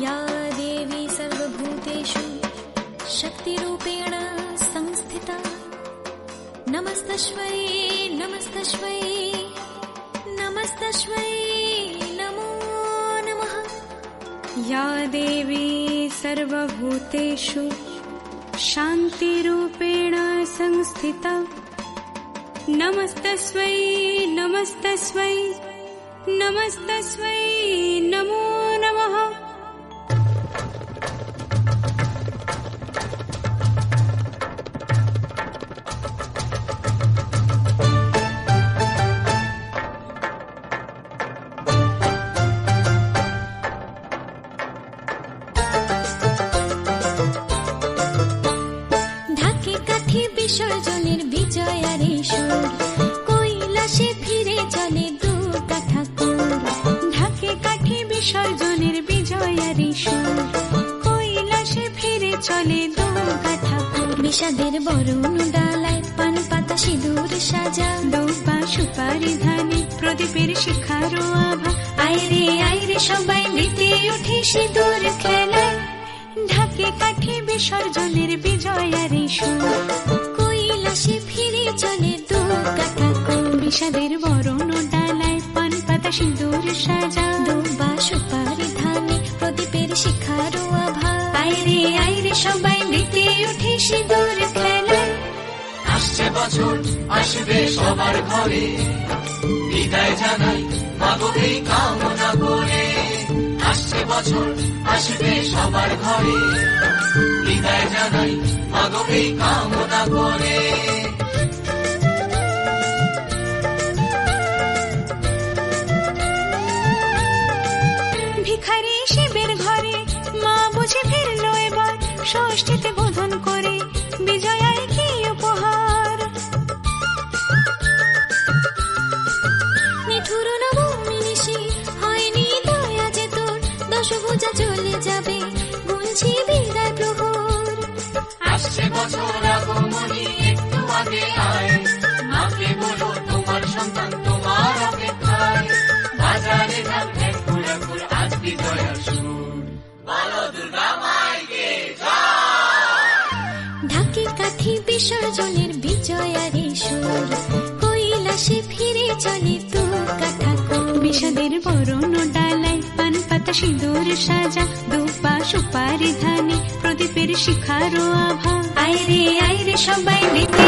या देवी सर्वभूतेषु शक्तिरूपेण संस्थिता। नमस्तश्वै नमस्तश्वै नमस्तश्वै नमो नमः। या देवी सर्वभूतेषु शान्तिरूपेण संस्थिता। नमस्तस्वै नमस्तस्वै नमस्तस्वै नमो বিসর্জনের সুর। কৈলাসে ফিরে চলে ঢাকে কাঠি বিসর্জনের সুর। কৈলাসে ফিরে চলে বিষাদের ডালায় পান পাতা সিঁদুর সাজা। দৌপা সুপারি ধানে প্রদীপের শিখারো আভা। আইরে আইরে সবাই মেতে উঠে সিঁদুর খেলায় ঢাকে কাঠি বিসর্জনের বিজয়ারে কৈলাসে ফিরে চলে দু কাঠা বিষাদের বরণ ডালায় পান পাতা সিঁদুর সাজা। দুবা সুপারি ধানে প্রদীপের শিখারো আভা। আইরে আইরে সবাই মেতে উঠে সিঁদুর খেলায় আসছে বছর, আসবে সবার ঘরে। বিদায় জানাই মাগবী কামনা করে। আসছে বছর আসবে সবার ঘরে। বিদায় জানাই মাগবী কামনা করে। ভিখারি শিবের ঘরে মা বুঝে ফিরল এবার, ষষ্ঠীতে বোধন চলে যাবে গুনছি বিদায় প্রহর। আসছে বছর আগমনী একটু আগে আয়। মাকে বলো তোমার সন্তান তোমার অপেক্ষায়। বাজারে ঘুর ঘুর আজ বিজয়ার সুর। বলো দুর্গা মাইকে ঢাকে কাঠি বিসর্জনের বিজয়ারে সুর। কৈলাসে ফিরে চলে তু কাঠা বিষাদের বরণ ডালায় পান পাতা সিঁদুর সাজা দুপা সুপারি ধানে প্রদীপের শিখারো আভা। আইরে আইরে সবাই মেতে